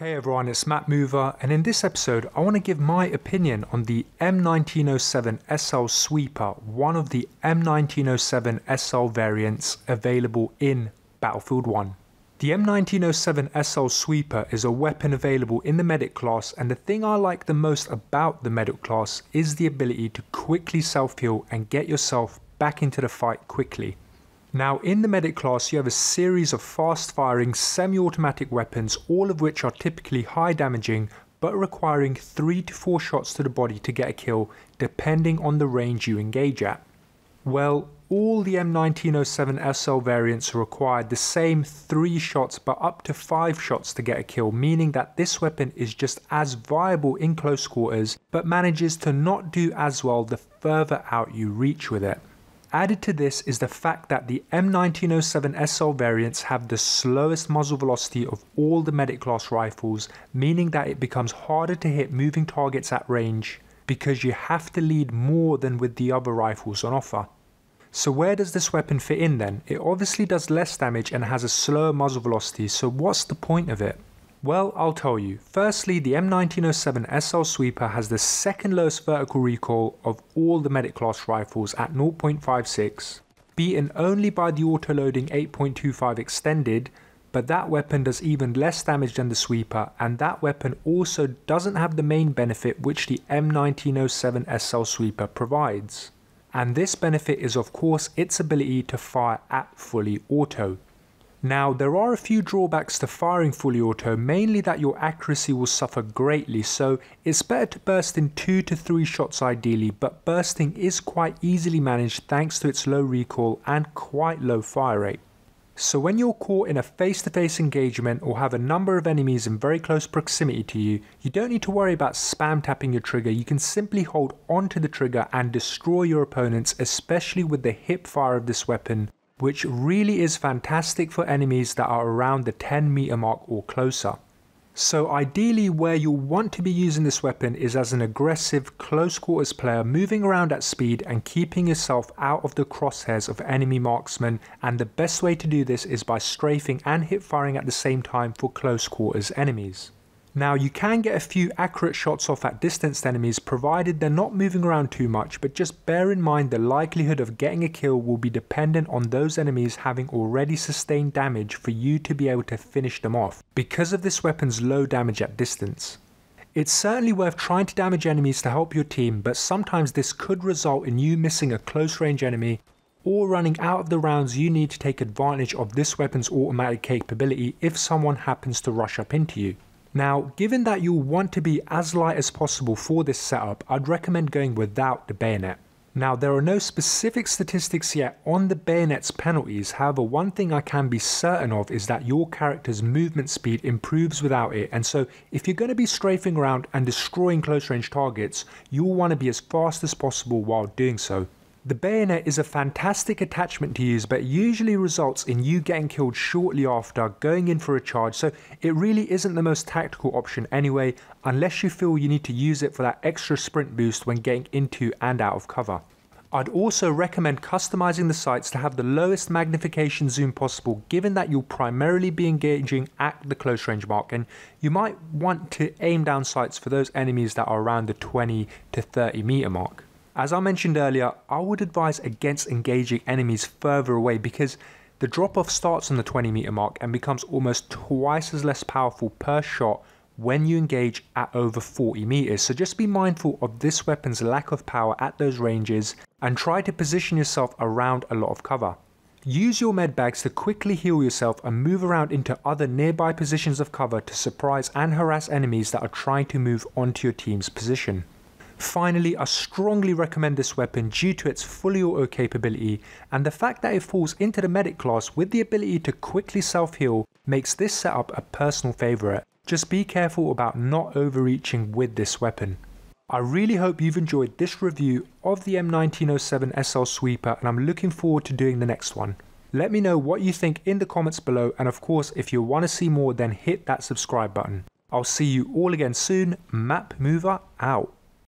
Hey everyone, it's Map Mover, and in this episode, I want to give my opinion on the M1907 SL Sweeper, one of the M1907 SL variants available in Battlefield 1. The M1907 SL Sweeper is a weapon available in the medic class, and the thing I like the most about the medic class is the ability to quickly self heal and get yourself back into the fight quickly. Now, in the medic class, you have a series of fast firing semi automatic weapons, all of which are typically high damaging but requiring 3 to 4 shots to the body to get a kill, depending on the range you engage at. Well, all the M1907 SL variants require the same 3 shots but up to 5 shots to get a kill, meaning that this weapon is just as viable in close quarters but manages to not do as well the further out you reach with it. Added to this is the fact that the M1907 SL variants have the slowest muzzle velocity of all the medic class rifles, meaning that it becomes harder to hit moving targets at range because you have to lead more than with the other rifles on offer. So where does this weapon fit in then? It obviously does less damage and has a slower muzzle velocity, so what's the point of it? Well, I'll tell you. Firstly, the M1907 SL Sweeper has the second lowest vertical recoil of all the medic class rifles at 0.56, beaten only by the autoloading 8.25 extended, but that weapon does even less damage than the Sweeper, and that weapon also doesn't have the main benefit which the M1907 SL Sweeper provides. And this benefit is of course its ability to fire at fully auto. Now, there are a few drawbacks to firing fully auto, mainly that your accuracy will suffer greatly, so it's better to burst in 2 to 3 shots ideally, but bursting is quite easily managed thanks to its low recoil and quite low fire rate. So when you're caught in a face-to-face -face engagement or have a number of enemies in very close proximity to you, you don't need to worry about spam tapping your trigger, you can simply hold onto the trigger and destroy your opponents, especially with the hip fire of this weapon, which really is fantastic for enemies that are around the 10 meter mark or closer. So ideally where you'll want to be using this weapon is as an aggressive close quarters player moving around at speed and keeping yourself out of the crosshairs of enemy marksmen and the best way to do this is by strafing and hip firing at the same time for close quarters enemies. Now you can get a few accurate shots off at distanced enemies provided they're not moving around too much but just bear in mind the likelihood of getting a kill will be dependent on those enemies having already sustained damage for you to be able to finish them off because of this weapon's low damage at distance. It's certainly worth trying to damage enemies to help your team but sometimes this could result in you missing a close range enemy or running out of the rounds you need to take advantage of this weapon's automatic capability if someone happens to rush up into you. Now, given that you'll want to be as light as possible for this setup, I'd recommend going without the bayonet. Now, there are no specific statistics yet on the bayonet's penalties, however, one thing I can be certain of is that your character's movement speed improves without it, and so if you're going to be strafing around and destroying close range targets, you'll want to be as fast as possible while doing so. The bayonet is a fantastic attachment to use but usually results in you getting killed shortly after going in for a charge so it really isn't the most tactical option anyway unless you feel you need to use it for that extra sprint boost when getting into and out of cover. I'd also recommend customizing the sights to have the lowest magnification zoom possible given that you'll primarily be engaging at the close range mark and you might want to aim down sights for those enemies that are around the 20 to 30 meter mark. As I mentioned earlier, I would advise against engaging enemies further away because the drop off starts on the 20 meter mark and becomes almost twice as less powerful per shot when you engage at over 40 meters. So just be mindful of this weapon's lack of power at those ranges and try to position yourself around a lot of cover. Use your med bags to quickly heal yourself and move around into other nearby positions of cover to surprise and harass enemies that are trying to move onto your team's position. Finally, I strongly recommend this weapon due to its fully auto capability and the fact that it falls into the medic class with the ability to quickly self heal makes this setup a personal favourite. Just be careful about not overreaching with this weapon. I really hope you've enjoyed this review of the M1907 SL Sweeper and I'm looking forward to doing the next one. Let me know what you think in the comments below and of course if you want to see more then hit that subscribe button. I'll see you all again soon, Map Mover out.